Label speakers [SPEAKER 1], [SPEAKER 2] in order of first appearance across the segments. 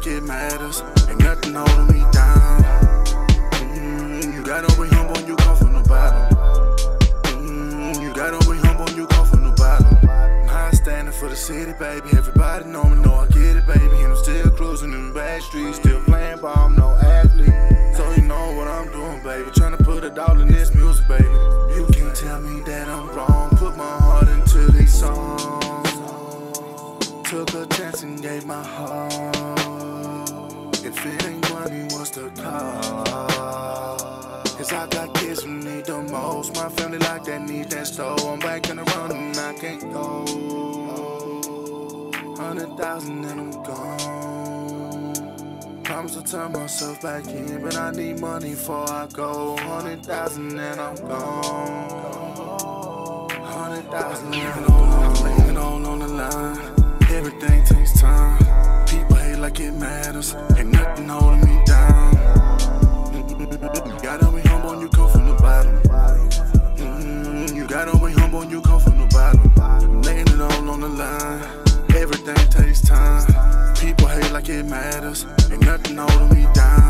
[SPEAKER 1] like it matters. Ain't nothing holding me down. Mm, you gotta be humble, you come from the bottom. Mm, you gotta be humble, you come from the bottom. High standing for the city, baby. Everybody know me, know I get it, baby. And I'm still cruising in the back streets, Took a chance and gave my heart. If it ain't money, what's the cost? Cause I got kids who need the most. My family like that need that stove. I'm back in the run and I can't go. Hundred thousand and I'm gone. Promise to turn myself back in, but I need money before I go. Hundred thousand and I'm gone. Hundred thousand and I'm gone. Takes time. People hate like it matters. Ain't nothing holding me down. You gotta be humble, you come from the bottom. Mm, You gotta be humble, you come from the bottom. I'm laying it all on the line. Everything takes time. People hate like it matters. Ain't nothing holding me down.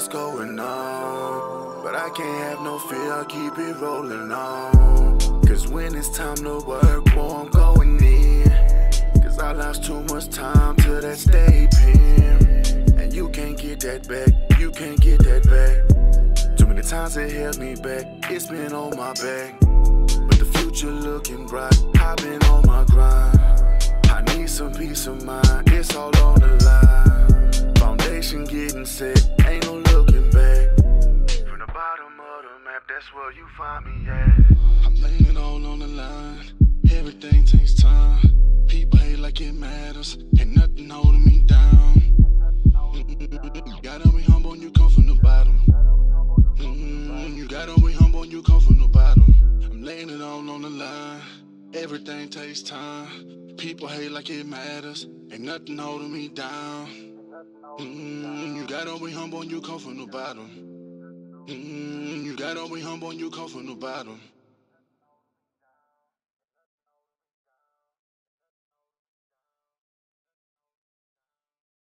[SPEAKER 1] What's going on. But I can't have no fear, I keep it rolling on. Cause when it's time to work, boy, I'm going in. Cause I lost too much time to that stay pin. And you can't get that back, you can't get that back. Too many times it held me back, it's been on my back. But the future looking that's where you find me at. I'm laying it all on the line, everything takes time. People hate like it matters, ain't nothing holding me down. Mm-mm-mm. Gotta be humble, you come from the bottom. Mm, you gotta be humble, you come from the bottom. I'm laying it all on the line. Everything takes time. People hate like it matters. Ain't nothing holding me down. Mm, you gotta be humble, when you come from the bottom. Mm, you gotta be humble, you come from the bottom.